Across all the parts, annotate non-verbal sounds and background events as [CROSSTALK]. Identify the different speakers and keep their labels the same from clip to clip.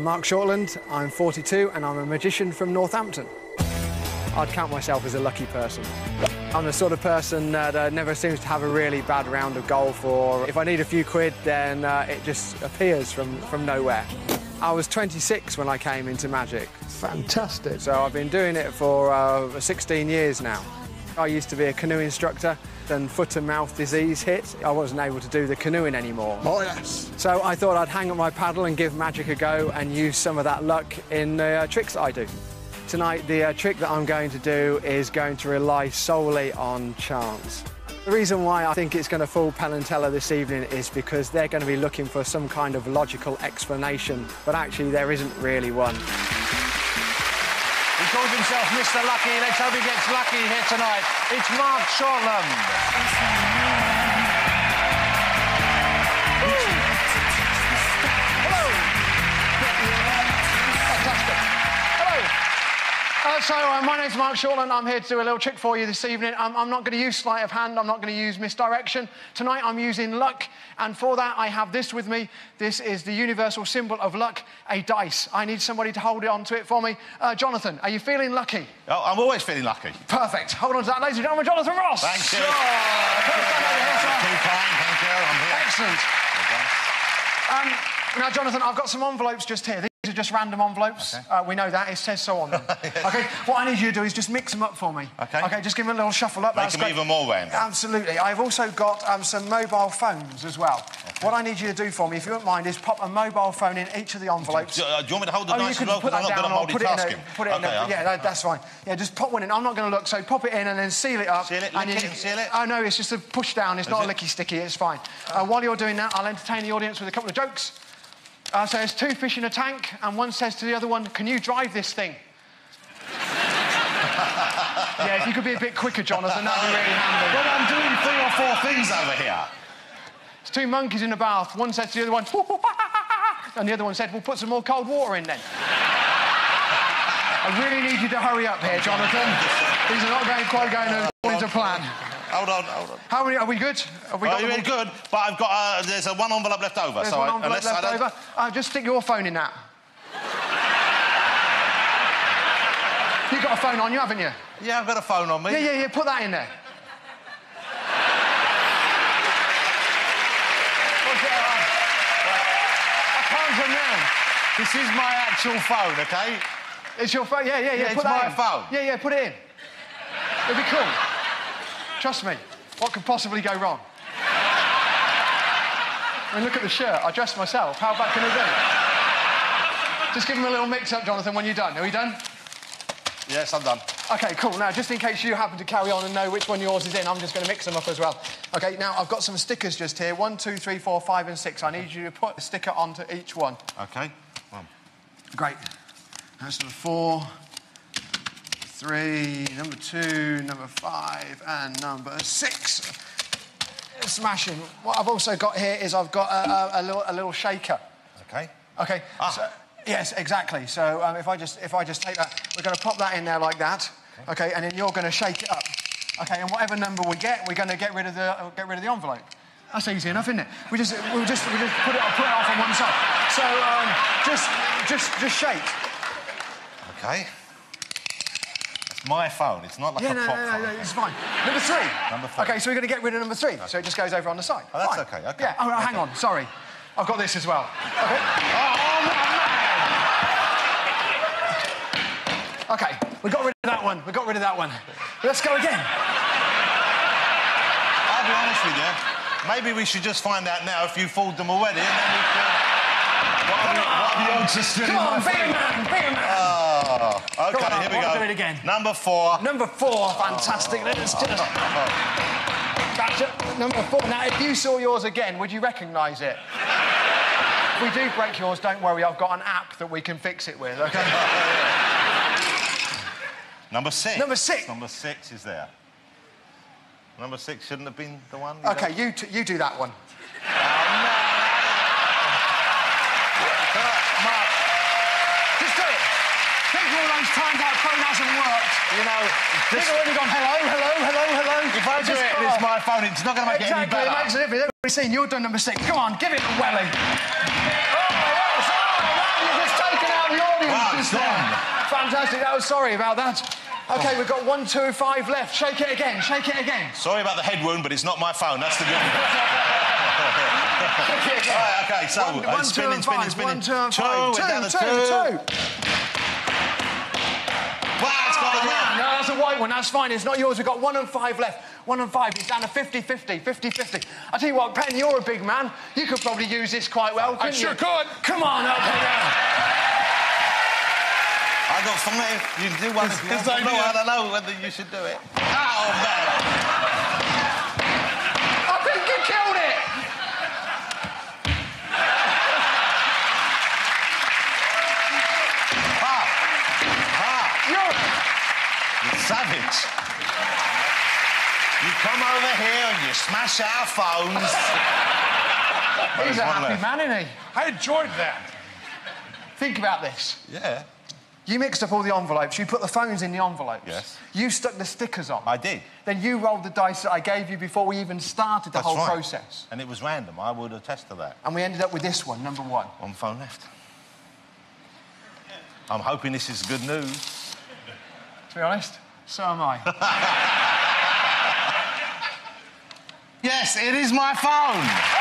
Speaker 1: I'm Mark Shortland, I'm 42 and I'm a magician from Northampton. I'd count myself as a lucky person. I'm the sort of person that uh, never seems to have a really bad round of golf or if I need a few quid then uh, it just appears from, from nowhere. I was 26 when I came into magic.
Speaker 2: Fantastic.
Speaker 1: So I've been doing it for uh, 16 years now. I used to be a canoe instructor, then foot and mouth disease hit. I wasn't able to do the canoeing anymore.
Speaker 2: Oh, yes.
Speaker 1: So I thought I'd hang up my paddle and give magic a go and use some of that luck in the uh, tricks that I do. Tonight, the uh, trick that I'm going to do is going to rely solely on chance. The reason why I think it's going to fool Penn and Teller this evening is because they're going to be looking for some kind of logical explanation, but actually there isn't really one.
Speaker 3: Calls himself Mr. Lucky. Let's hope he gets lucky here tonight. It's Mark Shortland.
Speaker 1: So, uh, my name's Mark Shortland. I'm here to do a little trick for you this evening. Um, I'm not going to use sleight of hand. I'm not going to use misdirection. Tonight, I'm using luck. And for that, I have this with me. This is the universal symbol of luck, a dice. I need somebody to hold on to it for me. Uh, Jonathan, are you feeling lucky?
Speaker 4: Oh, I'm always feeling lucky.
Speaker 1: Perfect. Hold on to that, ladies and gentlemen. Jonathan Ross.
Speaker 4: Thank you.
Speaker 1: Sure. Come stand over here, sir.
Speaker 4: Too kind, thank you. I'm here.
Speaker 1: Excellent. Um, now, Jonathan, I've got some envelopes just here. Just random envelopes.
Speaker 4: Okay.
Speaker 1: Uh, we know that. It says so on them. [LAUGHS] Okay, what I need you to do is just mix them up for me.
Speaker 4: Okay.
Speaker 1: Okay, just give them a little shuffle up.
Speaker 4: Make
Speaker 1: That's
Speaker 4: them
Speaker 1: great.
Speaker 4: even more random.
Speaker 1: Absolutely. I've also got um, some mobile phones as well. What I need you to do for me, if you wouldn't mind, is pop a mobile phone in each of the envelopes.
Speaker 4: Do, uh, do you want me to hold the
Speaker 1: Oh,
Speaker 4: dice as well?
Speaker 1: put
Speaker 4: Because I'm not good
Speaker 1: put it
Speaker 4: at
Speaker 1: in. A, put it in
Speaker 4: okay,
Speaker 1: a,
Speaker 4: I'll-
Speaker 1: yeah, that, that's fine. Yeah, just pop one in. I'm not going to look, so pop it in and then seal it up.
Speaker 4: Seal it, lick
Speaker 1: you-
Speaker 4: it and seal it?
Speaker 1: Oh no, it's just a push down. It's not
Speaker 4: it?
Speaker 1: a licky sticky. It's fine. Uh, while you're doing that, I'll entertain the audience with a couple of jokes. Uh, so there's two fish in a tank, and one says to the other one, "Can you drive this thing?" [LAUGHS] yeah, if you could be a bit quicker, Jonathan, that'd be really handy.
Speaker 4: Well, I'm doing three or four things over here.
Speaker 1: There's two monkeys in a bath. One says to the other one, and the other one said, "We'll put some more cold water in then." I really need you to hurry up here, Jonathan. These are not going quite going according to plan.
Speaker 4: Hold on, hold on.
Speaker 1: How many? Are we good? Have we
Speaker 4: Oh,
Speaker 1: got all?
Speaker 4: good, but I've got uh, there's a one envelope left over.
Speaker 1: There's
Speaker 4: so
Speaker 1: one
Speaker 4: I,
Speaker 1: envelope
Speaker 4: I
Speaker 1: left
Speaker 4: don't,
Speaker 1: over. Uh, just stick your phone in that. You've got a phone on you, haven't you?
Speaker 4: Yeah, I've got a phone on me.
Speaker 1: Yeah, yeah, yeah. Put that in there. What's it, I can't come.
Speaker 4: This is my actual phone, okay?
Speaker 1: It's your phone. Yeah, yeah, yeah.
Speaker 4: Yeah,
Speaker 1: put
Speaker 4: it's
Speaker 1: that
Speaker 4: my
Speaker 1: in.
Speaker 4: phone.
Speaker 1: Yeah, yeah. Put it in. It'll be cool. Trust me. What could possibly go wrong? I mean, look at the shirt. I dressed myself. How bad can it be? Just give him a little mix-up, Jonathan. When you're done, are we done?
Speaker 4: Yes, I'm done.
Speaker 1: Okay, cool. Now, just in case you happen to carry on and know which one yours is in, I'm just going to mix them up as well. Okay, now I've got some stickers just here. One, two, three, four, five, and six. I need you to put a sticker onto each one.
Speaker 4: Okay. Well,
Speaker 1: Great. That's number four, three, number two, number five, and number six. Smashing. What I've also got here is I've got a, a, a, little, a little shaker.
Speaker 4: okay.
Speaker 1: Okay.
Speaker 4: Ah.
Speaker 1: So, yes, exactly. So um, if I just if I just take that, we're going to pop that in there like that. Okay, and then you're going to shake it up. Okay, and whatever number we get, we're going to get rid of the uh, get rid of the envelope. That's easy enough, isn't it? We just we just we just put it put it off on one side. So um, just just just shake.
Speaker 4: Okay. It's my phone. It's not like
Speaker 1: Yeah,
Speaker 4: a
Speaker 1: no,
Speaker 4: pop
Speaker 1: no, no,
Speaker 4: phone.
Speaker 1: no, it's fine. Number three.
Speaker 4: Number three.
Speaker 1: Okay, so we're going to get rid of number three. So it just goes over on the side.
Speaker 4: Oh, that's
Speaker 1: Fine.
Speaker 4: okay, okay.
Speaker 1: Yeah. Oh, hang on. Sorry. I've got this as well. Okay. Oh, man. Okay, we got rid of that one. We got rid of that one. Let's go again.
Speaker 4: I'll be honest with you. Maybe we should just find out now if you fooled them already, and then we can.
Speaker 1: Come on,
Speaker 4: my
Speaker 1: be a
Speaker 4: favour?
Speaker 1: man, be man.
Speaker 4: Oh, okay,
Speaker 1: on,
Speaker 4: here we go.
Speaker 1: do it again.
Speaker 4: Number four.
Speaker 1: Number four, fantastic. Let's just. That's it. Number four. Now, if you saw yours again, would you recognise it? If we do break yours, don't worry. I've got an app that we can fix it with. Okay.
Speaker 4: Number six.
Speaker 1: Number six.
Speaker 4: Number six is there. Number six shouldn't have been the one.
Speaker 1: Okay, you you do that one.
Speaker 4: Mark,
Speaker 1: Just do it. Think of all those times that phone hasn't worked.
Speaker 4: you know,
Speaker 1: of when you've gone hello, hello, hello, hello.
Speaker 4: if I do it and it's my phone, it's not going to make
Speaker 1: Exactly,
Speaker 4: it any
Speaker 1: it
Speaker 4: better.
Speaker 1: makes a difference. Everybody's seen you're done number six. Come on, give it a welly. Oh. Oh, man, you just take audience
Speaker 4: Wow,
Speaker 1: is
Speaker 4: it's
Speaker 1: Fantastic. That was sorry about that. Okay, we've got one, two, five left. Shake it again. Shake it again.
Speaker 4: Sorry about the head wound, but it's not my phone. That's the good [LAUGHS]
Speaker 1: it again.
Speaker 4: Right, okay, so
Speaker 1: One-
Speaker 4: uh,
Speaker 1: one, two,
Speaker 4: spinning,
Speaker 1: and
Speaker 4: spinning,
Speaker 1: five.
Speaker 4: spinning.
Speaker 1: One, two, and
Speaker 4: Two,
Speaker 1: five.
Speaker 4: to
Speaker 1: Two,
Speaker 4: two.
Speaker 1: two, two.
Speaker 4: Wow, got
Speaker 1: Oh,
Speaker 4: the
Speaker 1: yeah,
Speaker 4: wrong.
Speaker 1: no, that's a white one. That's fine. It's not yours. We've got one and five left. One and five. It's down to 50 50, 50 50. I tell you what, Penn, you're a big man. You could probably use this quite well. couldn't
Speaker 5: sure
Speaker 1: you?
Speaker 5: could.
Speaker 1: Come on up here.
Speaker 4: I got five. You can do one if you
Speaker 5: his
Speaker 4: want. No,
Speaker 5: idea.
Speaker 4: I don't know whether you should do it. Oh, man.
Speaker 1: I think you killed it.
Speaker 4: Ah. Ah.
Speaker 1: You're...
Speaker 4: You savage. You come over here and you smash our phones. [LAUGHS]
Speaker 1: He's a happy
Speaker 4: left.
Speaker 1: man, isn't he?
Speaker 5: I enjoyed that.
Speaker 1: Think about this.
Speaker 4: Yeah,
Speaker 1: You mixed up all the envelopes. You put the phones in the envelopes.
Speaker 4: Yes.
Speaker 1: You stuck the stickers on.
Speaker 4: I did.
Speaker 1: Then you rolled the dice that I gave you before we even started the
Speaker 4: That's
Speaker 1: whole
Speaker 4: right.
Speaker 1: process.
Speaker 4: And it was random. I would attest to that.
Speaker 1: And we ended up with this one, number one.
Speaker 4: One phone left. I'm hoping this is good news.
Speaker 1: To be honest, so am I. [LAUGHS]
Speaker 4: Yes, it is my phone. Wow.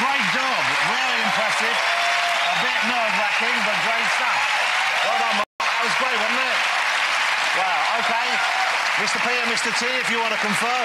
Speaker 4: Great job. Very impressive. A bit nerve-wracking, but great stuff. Well done, Mark. That was great, wasn't it? Wow, OK. Mr P and Mr T, if you want to confer.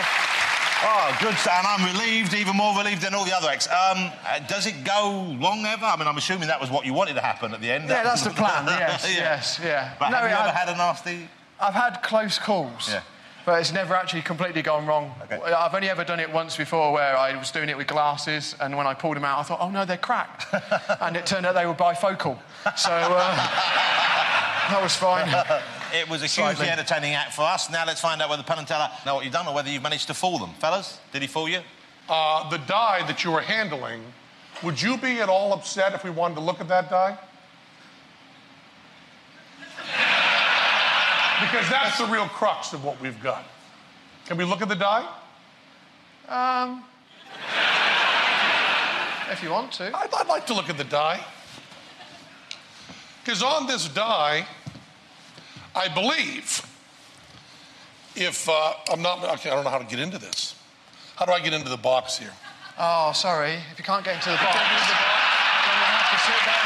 Speaker 4: Oh, good. And I'm relieved, even more relieved than all the other ex. Um, uh, does it go long ever? I mean, I'm assuming that was what you wanted to happen at the end.
Speaker 1: Yeah, that's the plan. [LAUGHS] Yes,
Speaker 4: Yeah.
Speaker 1: yes, yeah.
Speaker 4: But
Speaker 1: No,
Speaker 4: have you
Speaker 1: I-
Speaker 4: ever had a nasty...
Speaker 1: I've had close calls.
Speaker 4: Yeah.
Speaker 1: But it's never actually completely gone wrong.
Speaker 4: Okay.
Speaker 1: I've only ever done it once before where I was doing it with glasses, and when I pulled them out, I thought, oh no, they're cracked. [LAUGHS] and it turned out they were bifocal. So uh, [LAUGHS] that was fine.
Speaker 4: It was a hugely
Speaker 1: Slightly.
Speaker 4: entertaining act for us. Now let's find out whether Penn and Teller know what you've done or whether you've managed to fool them. Fellas, did he fool you?
Speaker 5: Uh, the die that you were handling, would you be at all upset if we wanted to look at that die? Because that's the real crux of what we've got. Can we look at the die?
Speaker 1: Um, if you want to.
Speaker 5: I'd, I'd like to look at the die. Because on this die, I believe, if uh, I'm not, okay, I don't know how to get into this. How do I get into the box here?
Speaker 1: Oh, sorry. If you can't get into the box, then you'll have to sit down.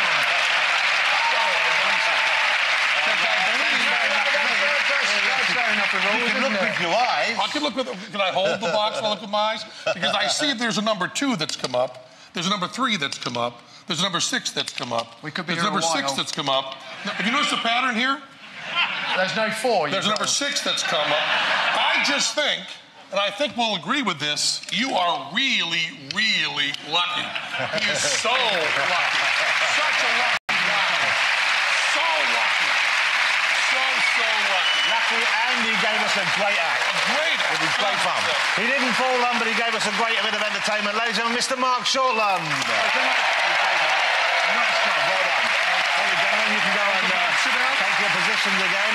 Speaker 1: That's fair the rules,
Speaker 4: You can look
Speaker 1: it?
Speaker 4: with your eyes.
Speaker 5: I can look with. Can I hold the box while I look with my eyes? Because I see there's a number two that's come up. There's a number three that's come up. There's a number six that's come up.
Speaker 1: We could be
Speaker 5: There's
Speaker 1: here a
Speaker 5: number six that's come up. Now, Have you noticed a pattern here?
Speaker 1: There's no four.
Speaker 5: There's a
Speaker 1: you've
Speaker 5: number
Speaker 1: got.
Speaker 5: six that's come up. I just think, and I think we'll agree with this, you are really, really lucky. He is so lucky. Such a lucky guy. So lucky. So, so lucky.
Speaker 4: Lucky, and he gave us a great act.
Speaker 5: A Great. act.
Speaker 4: It was great fun. He didn't fool them, but he gave us a great bit of entertainment. Ladies and gentlemen, Mr. Mark Shortland. Nice job, well done. Ladies and gentlemen, you can go and uh,
Speaker 5: Sit down.
Speaker 4: take your positions again.